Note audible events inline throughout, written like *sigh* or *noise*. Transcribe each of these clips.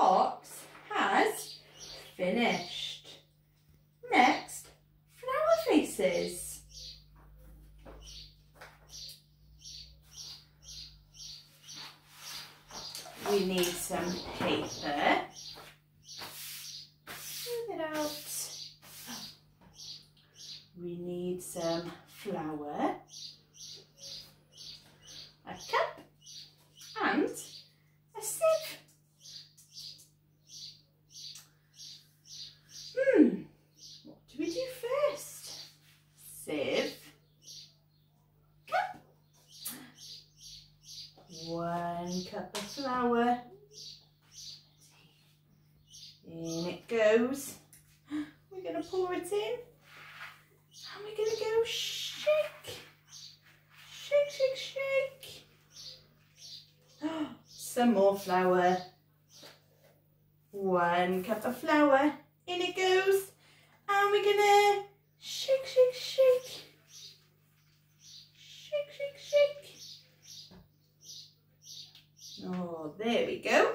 box has finished. Next, flour faces. We need some paper. Smooth it out. We need some flour, a cup and a sieve. Hmm, what do we do first? Sieve, cup, one cup of flour, in it goes. *gasps* We're going to pour it in and we're going to go shake, shake, shake, shake. *gasps* Some more flour. One cup of flour. In it goes. And we're going to shake, shake, shake. Shake, shake, shake. Oh, there we go.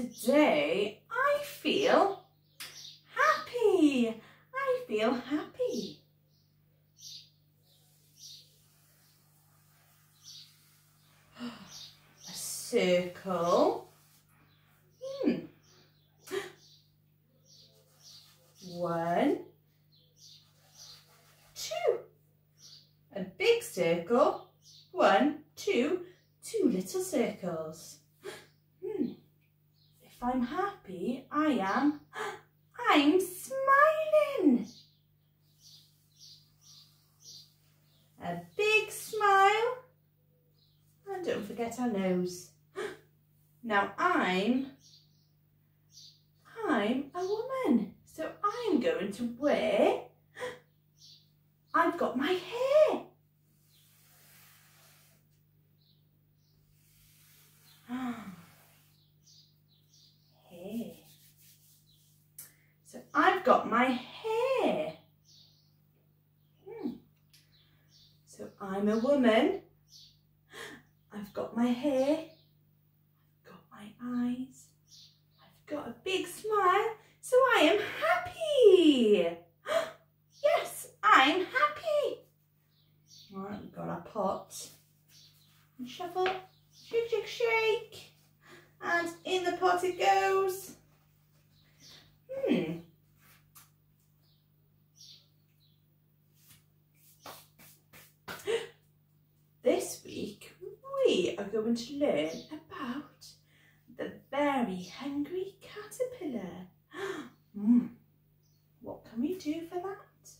Today I feel happy. I feel happy. A circle. Hmm. One, two. A big circle. One, two, two little circles. I'm happy, I am, *gasps* I'm smiling. A big smile. And don't forget our nose. *gasps* Now I'm, I'm a woman. So I'm going to wear, *gasps* I've got my hair. hair. So I've got my hair. Hmm. So I'm a woman. I've got my hair. I've got my eyes. I've got a big smile. So I am happy. *gasps* yes, I'm happy. All right, we've got our pot. And shuffle. Shake, shake, shake. And in the pot it goes. We are going to learn about the very hungry caterpillar. *gasps* Hmm. What can we do for that?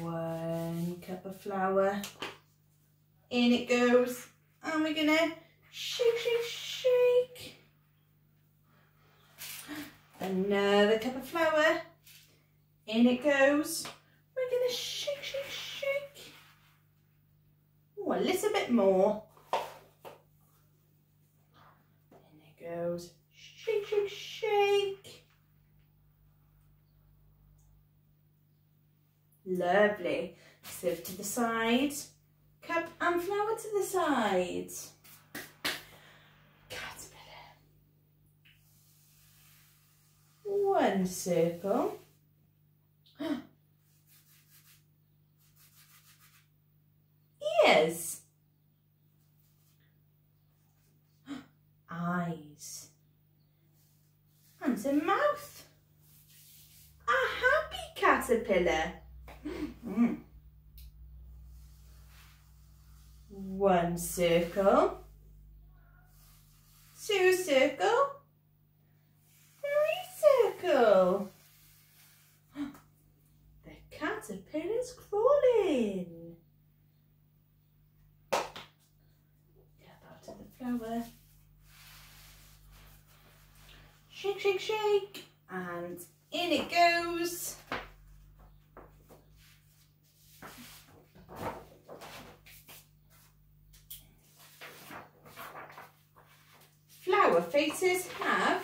One cup of flour. In it goes. And we're gonna shake, shake, shake. Another cup of flour. In it goes. We're gonna shake, shake, shake. Oh, a little bit more. In it goes. Shake, shake, shake. Lovely. Sieve to the side. Cup and flour to the side. Caterpillar. One circle. Eyes. And a mouth. A happy caterpillar. Mm. One circle, two circle, three circle. The caterpillar's crawling. Get out of the flour. Shake, shake, shake. And in it goes. Flour faces have